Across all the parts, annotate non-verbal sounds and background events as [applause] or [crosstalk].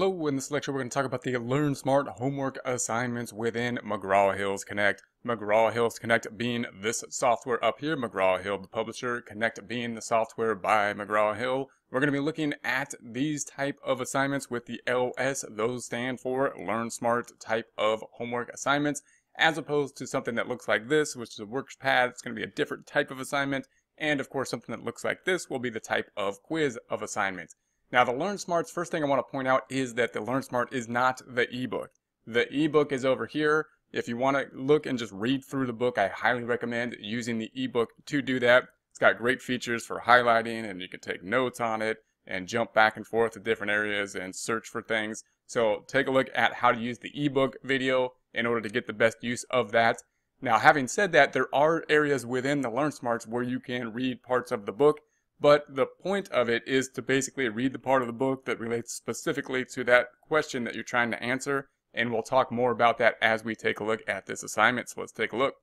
Hello, in this lecture we're going to talk about the LearnSmart homework assignments within McGraw-Hill's Connect. McGraw-Hill's Connect being this software up here, McGraw-Hill the publisher, Connect being the software by McGraw-Hill. We're going to be looking at these type of assignments with the LS. Those stand for LearnSmart type of homework assignments, as opposed to something that looks like this, which is a WorkPad. It's going to be a different type of assignment. And of course, something that looks like this will be the type of quiz of assignment. Now the LearnSmarts, first thing I want to point out is that the LearnSmart is not the ebook. The ebook is over here. If you want to look and just read through the book, I highly recommend using the ebook to do that. It's got great features for highlighting and you can take notes on it and jump back and forth to different areas and search for things. So take a look at how to use the ebook video in order to get the best use of that. Now, having said that, there are areas within the LearnSmarts where you can read parts of the book but the point of it is to basically read the part of the book that relates specifically to that question that you're trying to answer. And we'll talk more about that as we take a look at this assignment. So let's take a look.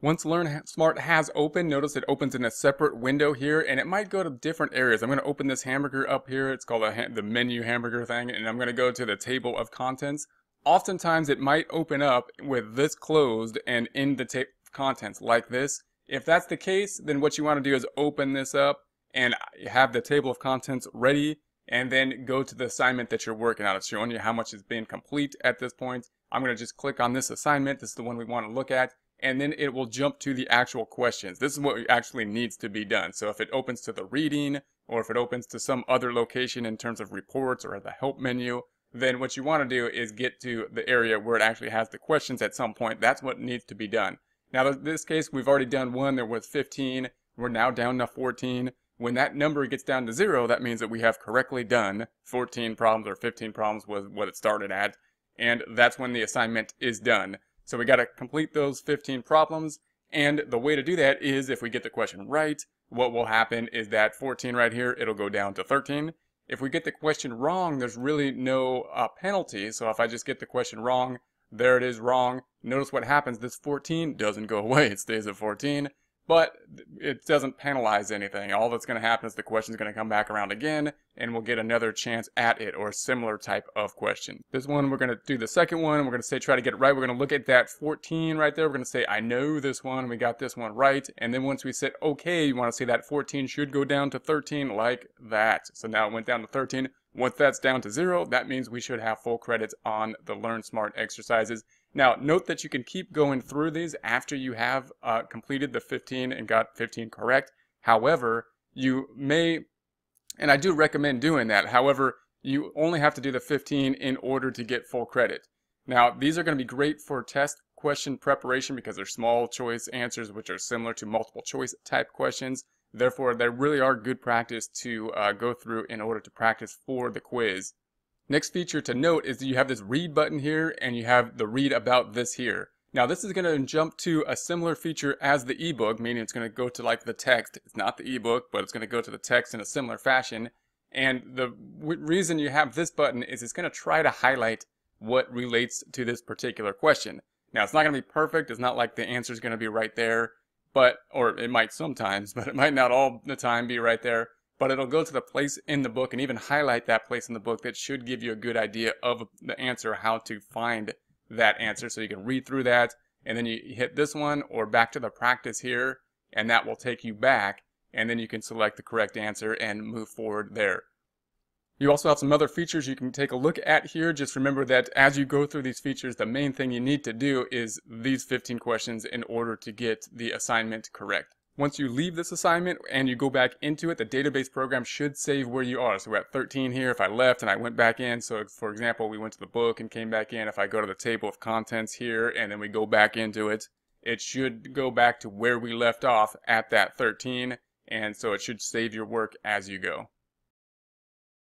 Once LearnSmart has opened, notice it opens in a separate window here, and it might go to different areas. I'm going to open this hamburger up here. It's called the menu hamburger thing, and I'm going to go to the table of contents. Oftentimes, it might open up with this closed and in the table contents like this. If that's the case, then what you want to do is open this up and have the table of contents ready and then go to the assignment that you're working on. It's showing you how much has been complete at this point. I'm going to just click on this assignment. This is the one we want to look at. And then it will jump to the actual questions. This is what actually needs to be done. So if it opens to the reading or if it opens to some other location in terms of reports or the help menu, then what you want to do is get to the area where it actually has the questions at some point. That's what needs to be done. Now, in this case, we've already done one. There was 15. We're now down to 14. When that number gets down to zero, that means that we have correctly done 14 problems or 15 problems was what it started at. And that's when the assignment is done. So we got to complete those 15 problems. And the way to do that is if we get the question right, what will happen is that 14 right here, it'll go down to 13. If we get the question wrong, there's really no uh, penalty. So if I just get the question wrong, there it is wrong. Notice what happens. This 14 doesn't go [laughs] away. It stays at 14 but it doesn't penalize anything. All that's going to happen is the question is going to come back around again, and we'll get another chance at it or a similar type of question. This one, we're going to do the second one. We're going to say try to get it right. We're going to look at that 14 right there. We're going to say I know this one. We got this one right. And then once we said okay, you want to say that 14 should go down to 13 like that. So now it went down to 13. Once that's down to zero, that means we should have full credits on the LearnSmart exercises. Now, note that you can keep going through these after you have uh, completed the 15 and got 15 correct. However, you may, and I do recommend doing that. However, you only have to do the 15 in order to get full credit. Now, these are going to be great for test question preparation because they're small choice answers, which are similar to multiple choice type questions. Therefore, they really are good practice to uh, go through in order to practice for the quiz. Next feature to note is you have this read button here and you have the read about this here. Now this is going to jump to a similar feature as the ebook, meaning it's going to go to like the text. It's not the ebook, but it's going to go to the text in a similar fashion. And the reason you have this button is it's going to try to highlight what relates to this particular question. Now it's not going to be perfect. It's not like the answer is going to be right there, but, or it might sometimes, [laughs] but it might not all the time be right there but it'll go to the place in the book and even highlight that place in the book that should give you a good idea of the answer, how to find that answer. So you can read through that and then you hit this one or back to the practice here and that will take you back and then you can select the correct answer and move forward there. You also have some other features you can take a look at here. Just remember that as you go through these features, the main thing you need to do is these 15 questions in order to get the assignment correct. Once you leave this assignment and you go back into it, the database program should save where you are. So we're at 13 here. If I left and I went back in, so for example, we went to the book and came back in. If I go to the table of contents here and then we go back into it, it should go back to where we left off at that 13. And so it should save your work as you go.